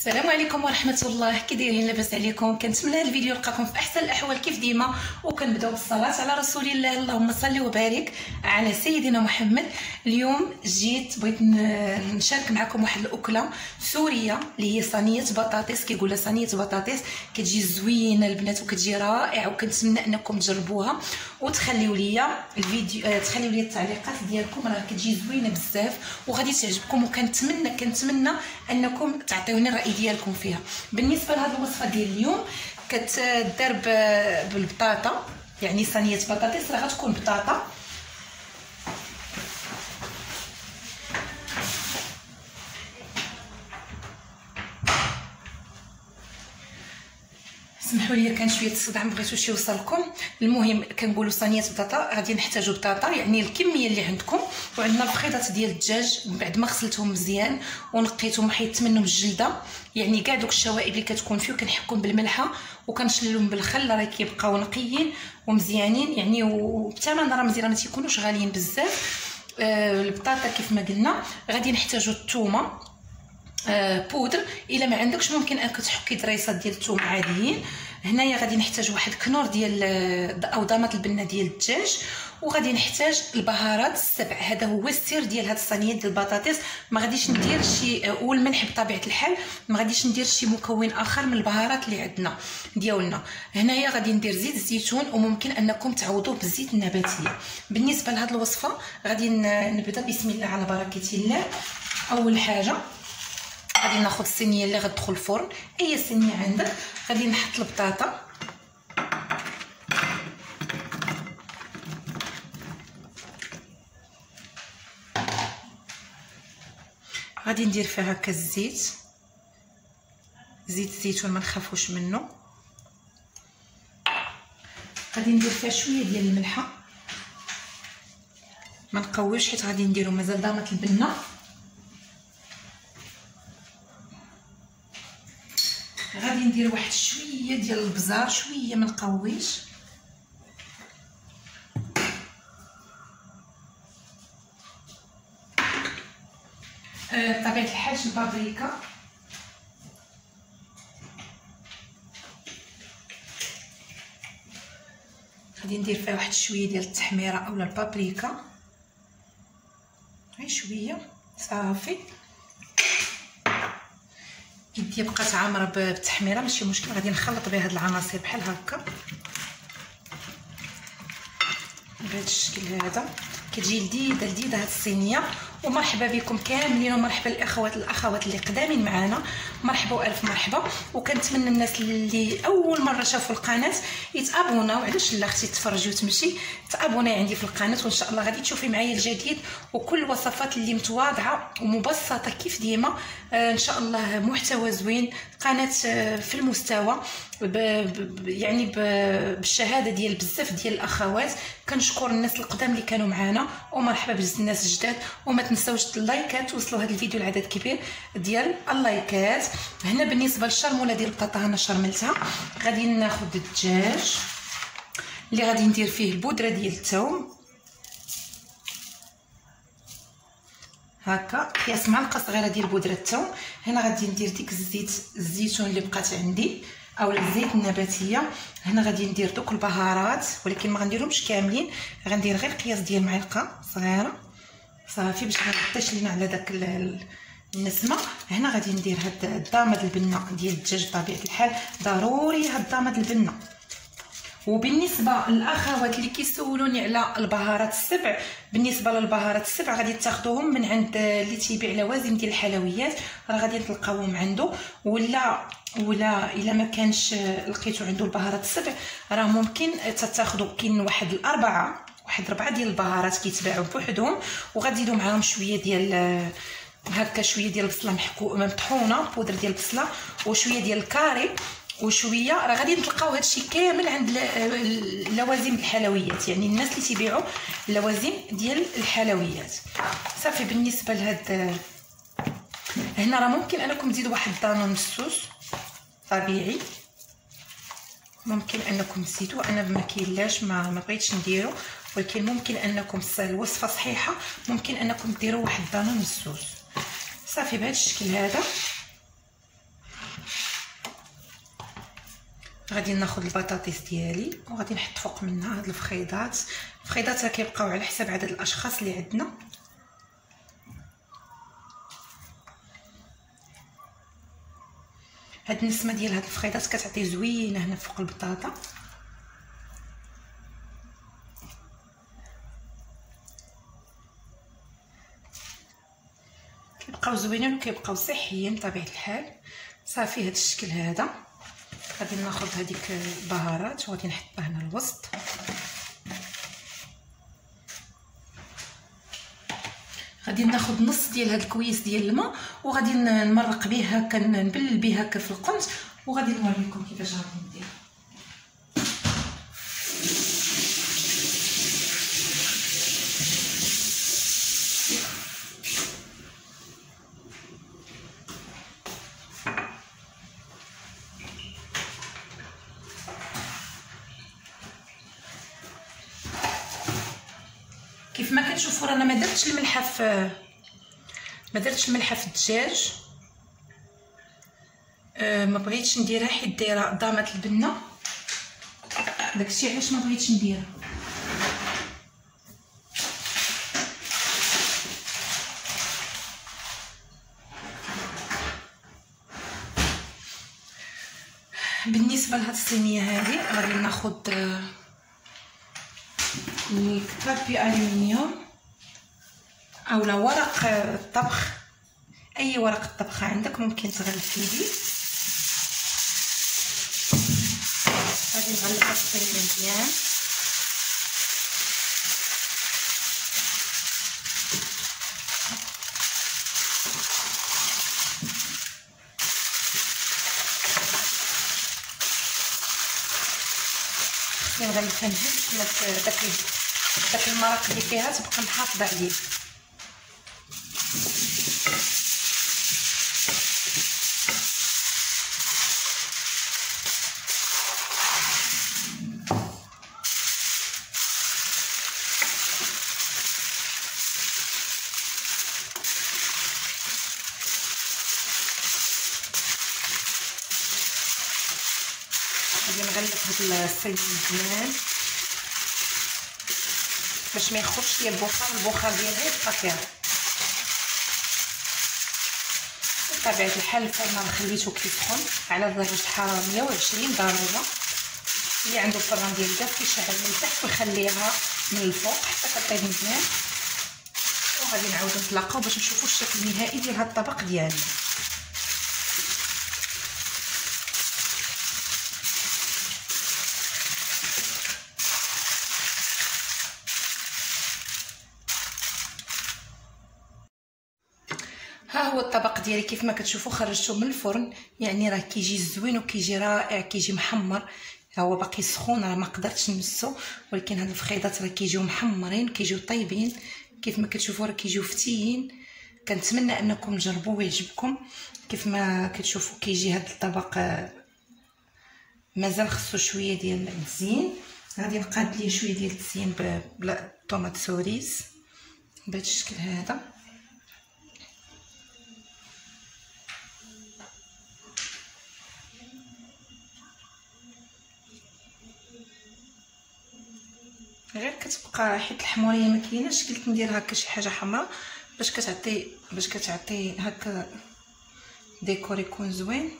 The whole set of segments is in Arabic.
السلام عليكم ورحمة الله. كي دايرين لاباس عليكم؟ كنتمنى هذا الفيديو يلقاكم في أحسن الأحوال كيف ديما. وكنبدأو بالصلاة على رسول الله. اللهم صل وبارك على سيدنا محمد. اليوم جيت بغيت نشارك معكم واحد الأكلة سورية اللي هي صينية بطاطس. كيقولها صينية بطاطس. كتجي زوينة البنات وكتجي رائعة وكنتمنى أنكم تجربوها. وتخليوا لي الفيديو آه تخليوا لي التعليقات ديالكم. راه كتجي زوينة بزاف وغادي تعجبكم. وكنتمنى كنتمنى أنكم تعطيوني الراي الراي ديالكم فيها. بالنسبة لهذه الوصفة ديال اليوم كتدار بالبطاطا. يعني صينية بطاطس راه غتكون بطاطا. سمحوا لي كان شوية الصداع ما بغيتوش يوصلكم. المهم كنقولوا صينية بطاطا غادي نحتاجوا بطاطا يعني الكمية اللي عندكم. وعندنا البخيضات ديال الدجاج بعد ما غسلتهم مزيان ونقيتهم وحيدت منهم الجلدة. يعني كاع دوك الشوائب اللي كتكون فيه كنحكهم بالملحة وكنشللهم بالخل راه كيبقاو نقيين ومزيانين. يعني وبثمن راه مزيان ما تيكونوش غاليين بزاف. آه البطاطا كيف ما قلنا غادي نحتاجوا الثومة. آه بودر. إلا ما عندكش ممكن أنك تحكي دريسات ديال الثوم عاديين. هنايا غادي نحتاج واحد كنور ديال أو ضامه البنة ديال الدجاج وغادي نحتاج البهارات السبع. هذا هو السر ديال هاد الصينية ديال البطاطس. ما غاديش ندير شي والملح بطبيعة الحال ما غاديش ندير شي مكون آخر من البهارات اللي عندنا ديالنا. هنايا غادي ندير زيت الزيتون وممكن أنكم تعوضوه بالزيت النباتية. بالنسبة لهاد الوصفة غادي نبدأ. بسم الله على بركة الله. أول حاجة غادي ناخذ الصينيه اللي غتدخل الفرن. اي صينيه عندك؟ غادي نحط البطاطا. غادي ندير فيها هكا الزيت. زيت الزيتون ما نخافوش منه. غادي ندير فيها شوية ديال الملحه. ما نقويش حيت غادي نديرو مازال ضامه البنه. ندير واحد شوية ديال البزار شوية ما نقويش. آه، بطبيعة الحال البابريكا. غادي ندير فيها واحد شوية ديال التحميرة أولا البابريكا. غير شوية صافي. يدي بقات عامرة بالتحميره ماشي مشكل. غادي نخلط بها هاد العناصر بحال هكا. بهذا الشكل هذا. كتجي لذيذة لذيذة هاد الصينية. ومرحبا بكم كاملين ومرحبا الأخوات الأخوات اللي قدامين معنا مرحبا وألف مرحبا. وكنتمنى الناس اللي أول مرة شافوا القناة يتابوناو علاش لا أختي تفرجي وتمشي؟ تابوناي عندي في القناة وإن شاء الله غادي تشوفي معايا الجديد وكل الوصفات اللي متواضعة ومبسطة كيف ديما. آه إن شاء الله محتوى زوين. قناة آه في المستوى. ب يعني بالشهادة ديال بزاف ديال الأخوات. كنشكر الناس القدام اللي كانوا معنا ومرحبا بالناس الجداد. وما تنساوش اللايكات توصلوا هذا الفيديو لعدد كبير ديال اللايكات. هنا بالنسبة للشرموله ديال البطاطا أنا شرملتها غادي ناخذ الدجاج اللي غادي ندير فيه البودرة ديال الثوم هكا. قياس معلقه صغيرة ديال بودرة الثوم هنا غادي ندير ديك الزيت الزيتون اللي بقات عندي أو الزيت النباتية. هنا غادي ندير دوك البهارات ولكن ما غنديرهمش كاملين. غندير غير قياس ديال معلقة صغيرة. صافي باش ما لينا على داك النسمة. هنا غادي ندير هاد الضامه البنة ديال الدجاج بطبيعة الحال. ضروري هاد الضامه البنة. وبالنسبة للأخوات اللي كيسولوني على البهارات السبع بالنسبة للبهارات السبع غادي تاخذوهم من عند اللي تيبيع لوازم ديال الحلويات. راه غادي تلقاوهم عنده. ولا ولا إلا ما كانش لقيتو عنده البهارات السبع راه ممكن تاخذوا كاين واحد الأربعة. واحد ربعة ديال البهارات كيتباعوا بوحدهم وغتزيدوا معاهم شوية ديال هكا شوية ديال البصله محكو مطحونة بودر ديال البصله وشوية ديال الكاري وشوية راه غادي نلقاو هادشي كامل عند لوازم الحلويات. يعني الناس اللي تيبيعوا اللوازم ديال الحلويات. صافي بالنسبة لهاد هنا راه ممكن أنكم تزيدوا واحد دانون السوس طبيعي. ممكن أنكم تزيدوا. أنا ما كاينلاش ما بغيتش نديرو. ولكن ممكن أنكم الوصفه صحيحة ممكن أنكم ديروا واحد الدانون السوس صافي بهذا الشكل هذا. غادي ناخذ البطاطس ديالي وغادي نحط فوق منها هاد الفخيضات. الفخيضات كيبقاو على حسب عدد الأشخاص اللي عندنا. هاد النسمة ديال هاد الفخيضات كتعطي زوينة هنا فوق البطاطا. كيبقاو زوينين وكيبقاو صحيين بطبيعة الحال. صافي هاد الشكل هذا. غادي ناخذ هذيك البهارات وغادي نحطها هنا الوسط. غادي ناخذ نص ديال هاد الكويس ديال الماء وغادي نمرق به هكا نبلل به هكا في القنت وغادي نوريكم كيفاش غادي ندير كيف ما كتشوفوا رانا ما درتش الملحه في ما درتش الملحه في الدجاج. أه ما بغيتش نديرها حيت دايره ضامه البنة. داكشي علاش ما بغيتش نديرها؟ بالنسبة لهاد الصينية هذه غادي ناخذ الكابي الومنيوم اولا ورق الطبخ. أي ورق الطبخ عندك ممكن تغلفيه. به غادي نغلف الصينيه مزيان. نغلفها نهز داك داك المرق اللي فيها تبقى محافظة عليه. هاد الصيد مزيان باش ما يخرجش ليا البخار البخار ديالها يبقى فيها بطبيعه الحال الفرن خليته كيسخن على درجه حراره 120 درجه اللي عنده الفران ديال الغاز كيشعل من التحت ويخليها من الفوق حتى كطيب مزيان وغادي نعاودو نتلاقاو باش نشوفو الشكل النهائي ديال هاد الطبق ديالنا هو الطبق ديالي كيف ما كتشوفوا خرجته من الفرن. يعني راه كيجي زوين وكيجي رائع كيجي محمر. هو باقي سخون راه ما قدرتش نمسو. ولكن هاد الفخيضات راه كيجيو محمرين كيجيو طيبين. كيف ما كتشوفوا راه كيجيو فتيين. كنتمنى أنكم تجربوه ويعجبكم. كيف ما كتشوفوا كيجي هاد الطبق مازال خصو شوية ديال التزيين غادي نقاد ليه شوية ديال التزيين ب la tomate cerise بهذا الشكل هذا. غير كتبقى حيت الحمورية ما كايناش قلت ندير هكا شي حاجة حمراء باش كتعطي باش كتعطي هكا ديكور يكون زوين.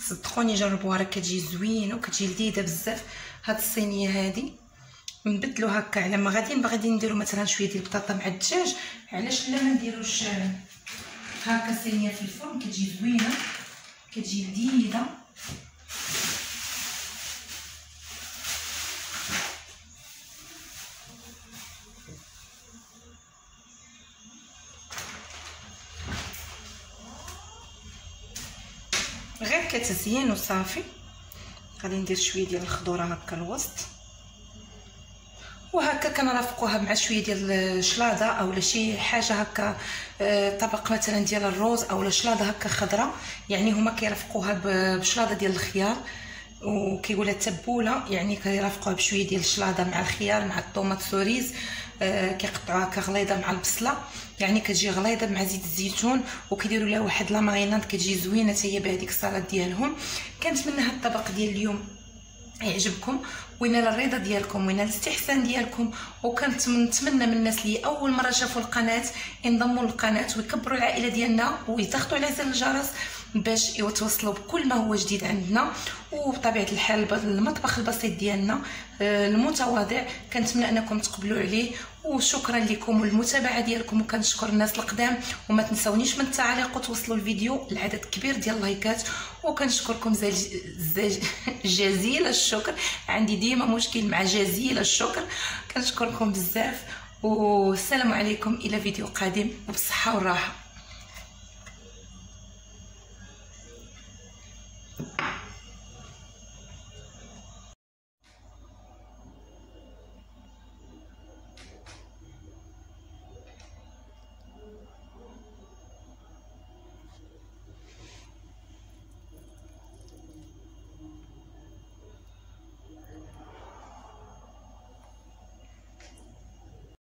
صدقوني جربوها راه كتجي زوينه وكتجي لذيذة بزاف. هاد الصينية هادي نبدلو هكا على ما غادي غادي نديرو مثلا شوية ديال البطاطا مع الدجاج علاش لا ما نديروش هكا صينيه في الفرن كتجي زوينة كتجي لذيذة. غير كتزيين وصافي. غادي ندير شوية ديال الخضورة هكا الوسط. وهكا كنرافقوها مع شوية ديال الشلاضة اولا شي حاجة هكا طبق مثلا ديال الروز اولا شلاضة هكا خضراء. يعني هما كيرافقوها بشلاضة ديال الخيار وكيقولها تبولة. يعني كيرافقوها بشوية ديال الشلاضة مع الخيار مع الطوماط سوريز آه كيقطعوها كغليظة مع البصلة. يعني كتجي غليظة مع زيت الزيتون وكيديروا لها واحد لا ماريناد كتجي زوينة حتى هي بهذيك السلطه ديالهم. كنتمنى هذا الطبق ديال اليوم يعجبكم وينال الرضا ديالكم وينال الاستحسان ديالكم. وكنتمنى من الناس اللي أول مرة شافوا القناة ينضموا للقناة ويكبروا العائلة ديالنا ويضغطوا على زر الجرس باش يتوصلوا بكل ما هو جديد عندنا. وبطبيعة الحال المطبخ البسيط ديالنا آه، المتواضع كنتمنى أنكم تقبلوا عليه وشكرا لكم والمتابعة ديالكم وكنشكر الناس القدام. وما تنسونيش من التعليق وتوصلوا الفيديو لعدد كبير ديال اللايكات. وكنشكركم جزيل الشكر. عندي ديما مشكل مع جزيل الشكر. كنشكركم بزاف. والسلام عليكم. إلى فيديو قادم. وبالصحة والراحة.